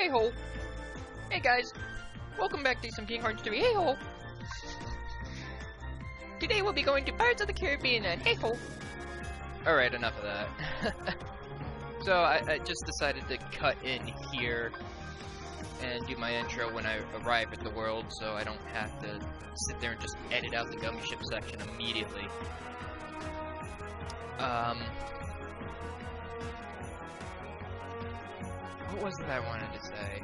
Hey ho! Hey guys! Welcome back to some Kingdom Hearts 3. Hey ho! Today we'll be going to Pirates of the Caribbean and hey ho! Alright, enough of that. so I, I just decided to cut in here and do my intro when I arrive at the world so I don't have to sit there and just edit out the gummy ship section immediately. Um, what was it I wanted to say?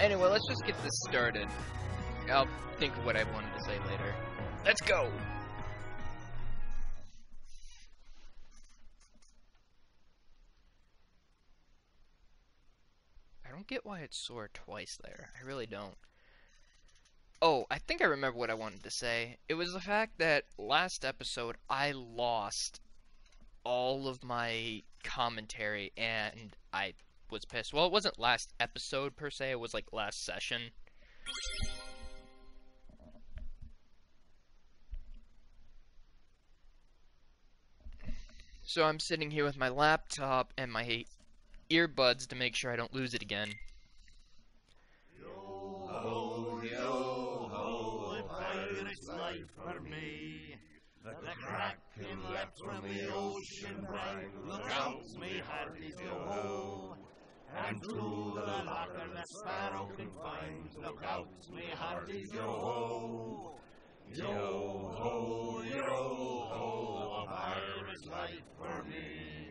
Anyway, let's just get this started. I'll think of what I wanted to say later. Let's go! I don't get why it's sore twice there. I really don't. Oh, I think I remember what I wanted to say. It was the fact that last episode I lost all of my commentary and I was pissed. Well, it wasn't last episode per se, it was like last session. So I'm sitting here with my laptop and my earbuds to make sure I don't lose it again. Yo ho, yo ho, a pirate's life for me. The kraken leapt from the ocean brine. Look out, me hearties, yo ho. And through the locker that sparrow can find. Look out, me hearties, yo ho. Yo ho, yo ho, a pirate's life for me.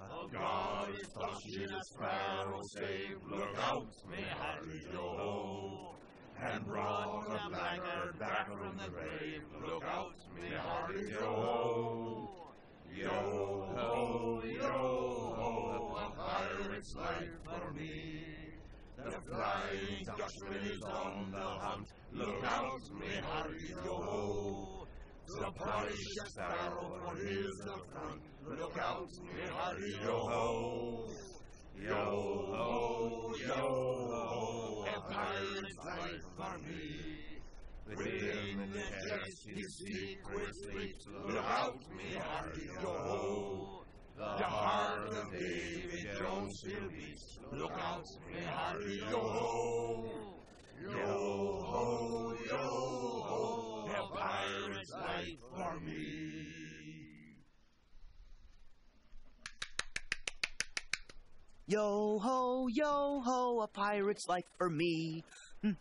Oh God is touching a sparrow save. Look out, me hearties, yo ho. And brought the blackbird back from the grave. Look out, me hearties, yo pirate's life for me. The flying Dutchman is on the hunt. Look out, me hearties, ho. The polished sparrow for his the. Look out, me hearties, ho. Yo ho, yo ho, a pirate's life for me. Within the chest his secret sleeps. Look out, me hearties, ho. The heart of Davy Jones still beats. Look out, me hearties, yo ho. Yo ho, yo ho, a pirate's life for me. Yo ho, yo ho, a pirate's life for me. Why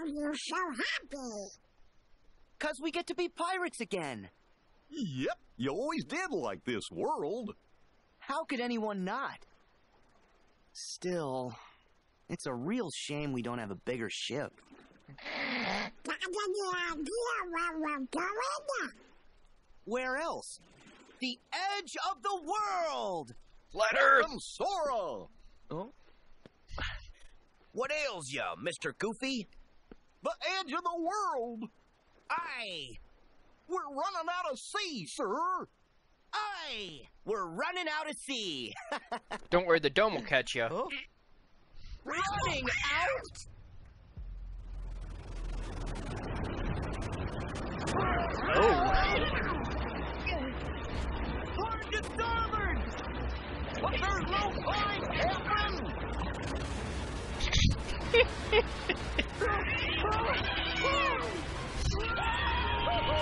are you so happy? Cause we get to be pirates again. Yep, you always did like this world. How could anyone not? Still, it's a real shame we don't have a bigger ship. Any idea where we're going? Where else? The edge of the world! Flat Earth! From Sora! Oh? What ails ya, Mr. Goofy? The edge of the world! Aye! We're running out of sea, sir! Aye! We're running out of sea! Don't worry, the dome will catch you. Huh? Running out? Oh. Hard to starboard! But there's no time, Captain!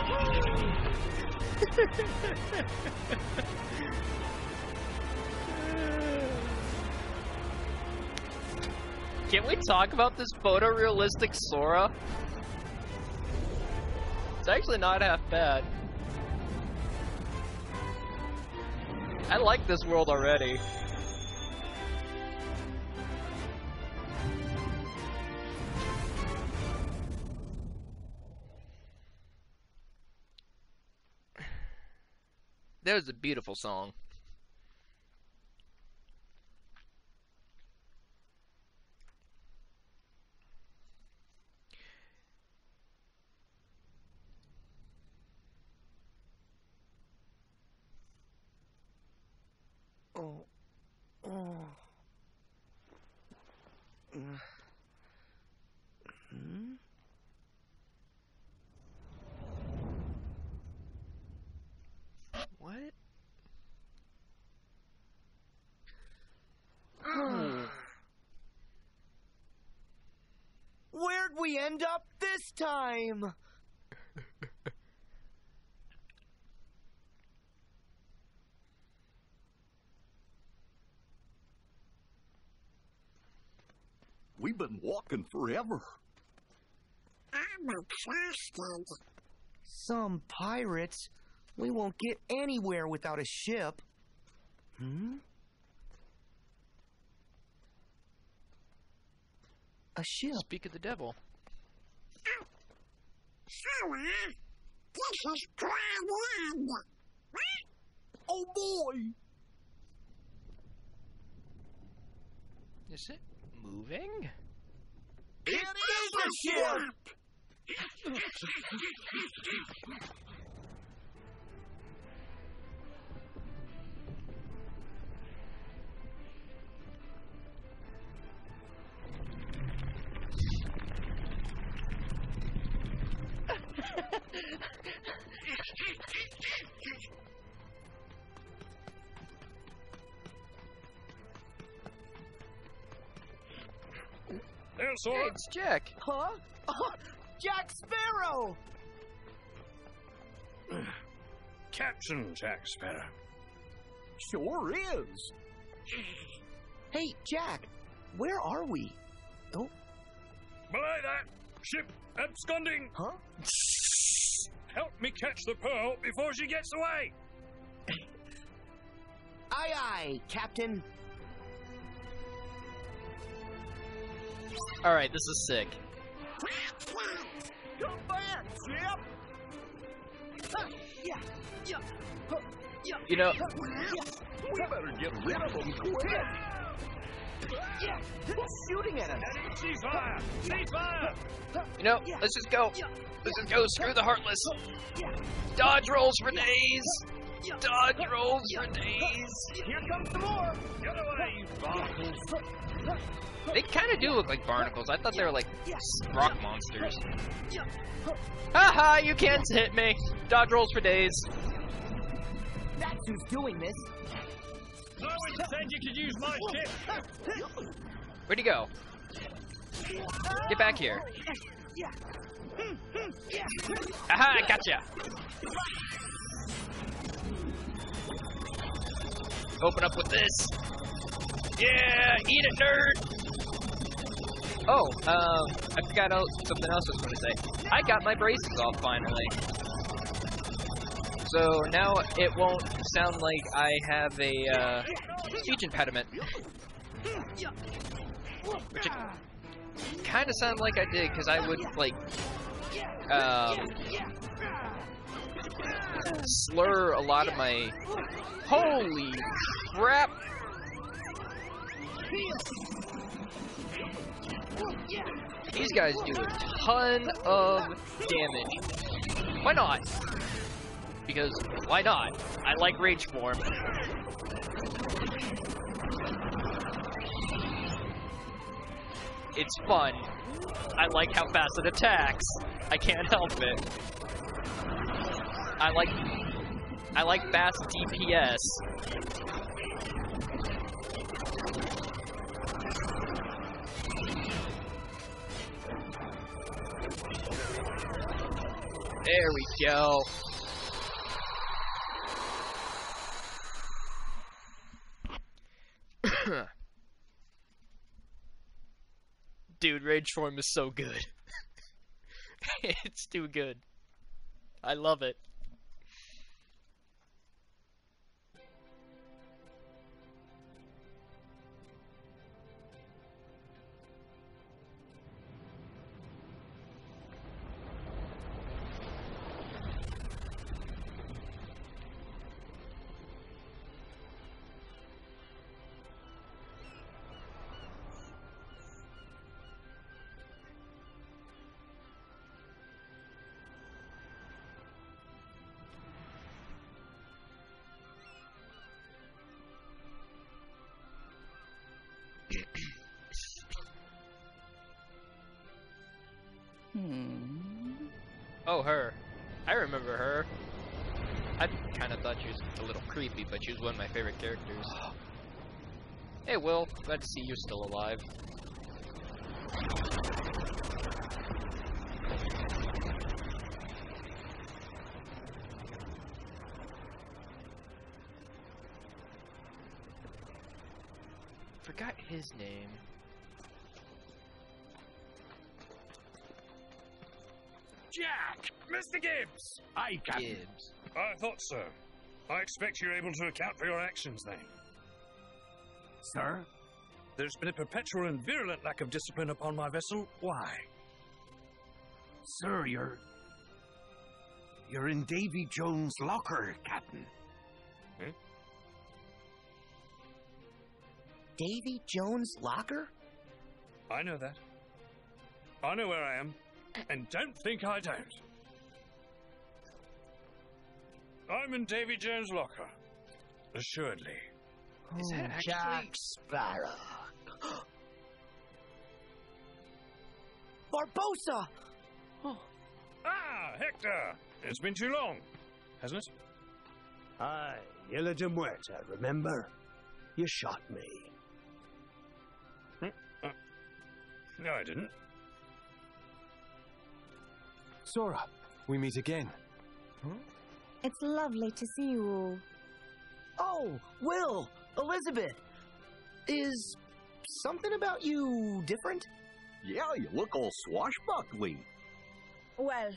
Can we talk about this photorealistic Sora? It's actually not half bad. I like this world already. That was a beautiful song. Oh. Oh. Mm. Hmm? What? stand up this time. We've been walking forever. I'm exhausted. Some pirates. We won't get anywhere without a ship. Hmm? A ship. Speak of the devil. Uh, this is Grand End. Oh boy! Is it moving? It is a ship! There, Hey, Sora. it's Jack. Huh? Oh, Jack Sparrow! Captain Jack Sparrow. Sure is. Hey, Jack, where are we? Oh, Belay that! Ship absconding! huh? Help me catch the pearl before she gets away! Aye, aye, Captain. All right, this is sick. Come back, ship! Yeah, yeah, huh, yeah, You know, We better get rid of them quick. Yeah. Who's shooting at us? Cease fire! Cease fire! you know, let's just go. Let's just go. Screw the heartless. Dodge rolls for days. Dodge rolls for days. Here comes some more. Get away, you barnacles! They kind of do look like barnacles. I thought they were like rock monsters. Haha, you can't hit me. Dodge rolls for days. That's who's doing this. Said you could use my ship! Where'd he go? Get back here. Aha, I gotcha. Open up with this. Yeah, eat it, nerd. Oh, um, I forgot something else I was going to say. I got my braces off finally. So now it won't sound like I have a uh, speech impediment. Which kind of sounded like I did, because I would, like, um, slur a lot of my. Holy crap! These guys do a ton of damage. Why not? Because why not? I like rage form. It's fun. I like how fast it attacks. I can't help it. I like I like fast DPS. There we go. Dude, Rage Form is so good. it's too good. I love it. Oh, her. I remember her. I kind of thought she was a little creepy, but she was one of my favorite characters. Hey, Will. Glad to see you're still alive. Forgot his name. Mr. Gibbs! Aye, Captain. Gibbs. I thought so. I expect you're able to account for your actions then. Sir? There's been a perpetual and virulent lack of discipline upon my vessel. Why? Sir, you're. You're in Davy Jones' locker, Captain. Hmm? Davy Jones' locker? I know that. I know where I am, and don't think I don't. I'm in Davy Jones' locker. Assuredly. Is that actually? Jack Sparrow. Barbossa! Oh. Ah, Hector! It's been too long, hasn't it? Aye, Isla de Muerta, remember? You shot me. Hmm, uh, no, I didn't. Sora, we meet again. Hmm? It's lovely to see you all. Oh, Will! Elizabeth! Is something about you different? Yeah, you look all swashbuckly. Well,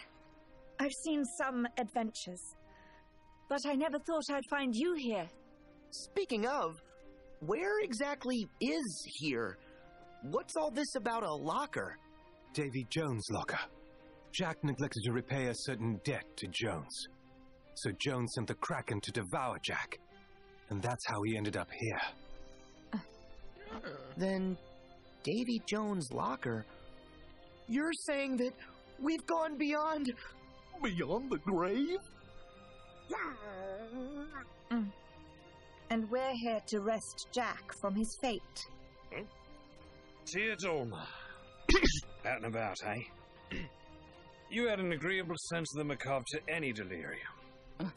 I've seen some adventures, but I never thought I'd find you here. Speaking of, where exactly is here? What's all this about a locker? Davy Jones' locker. Jack neglected to repay a certain debt to Jones. So Jones sent the Kraken to devour Jack. And that's how he ended up here. Then, Davy Jones' locker. You're saying that we've gone beyond. Beyond the grave? And we're here to wrest Jack from his fate. Tia Dalma. Out and about, eh? you had an agreeable sense of the macabre to any delirium.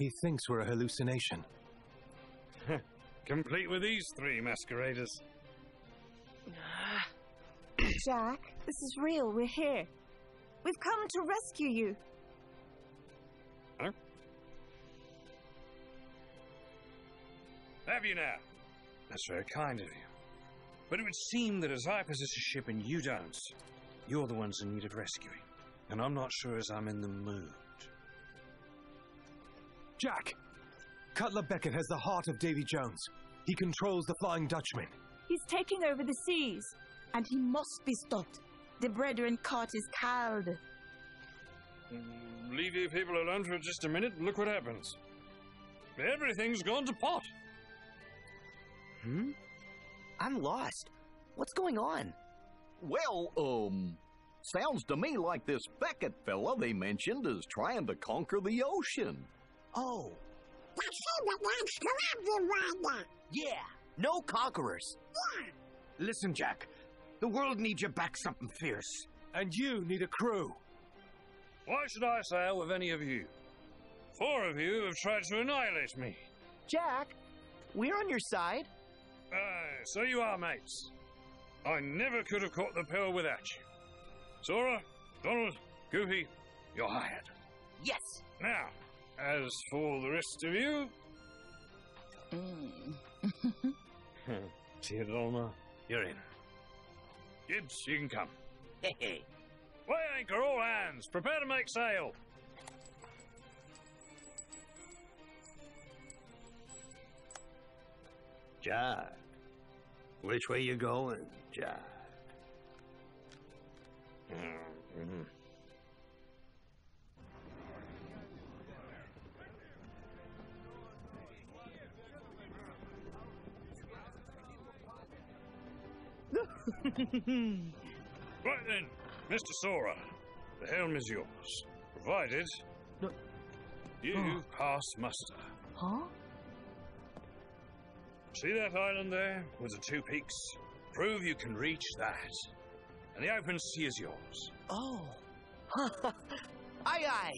He thinks we're a hallucination. Complete with these three masqueraders. Jack, this is real. We're here. We've come to rescue you. Have you now? That's very kind of you. But it would seem that as I possess a ship and you don't, you're the ones in need of rescuing. And I'm not sure as I'm in the mood. Jack! Cutler Beckett has the heart of Davy Jones. He controls the Flying Dutchman. He's taking over the seas. and he must be stopped. The Brethren Court is called. Mm, Leave you people alone for just a minute and look what happens. Everything's gone to pot. Hmm? I'm lost. What's going on? Well, um, sounds to me like this Beckett fella they mentioned is trying to conquer the ocean. Oh, That's him that wants to have the wonder. yeah. No conquerors. Listen, Jack. The world needs you back something fierce. And you need a crew. Why should I sail with any of you? Four of you have tried to annihilate me. Jack, we're on your side. Aye, so you are, mates. I never could have caught the Pearl without you. Sora, Donald, Goofy, you're hired. Yes. Now, as for the rest of you, Tia Dalma, you're in. Gibbs, you can come. Hey, Weigh anchor, all hands. Prepare to make sail. Jack. Which way you going, Jack? Mm-hmm. right then, Mr. Sora, the helm is yours, provided no. you oh. pass muster. Huh? See that island there with the two peaks? Prove you can reach that, and the open sea is yours. Oh. aye, aye.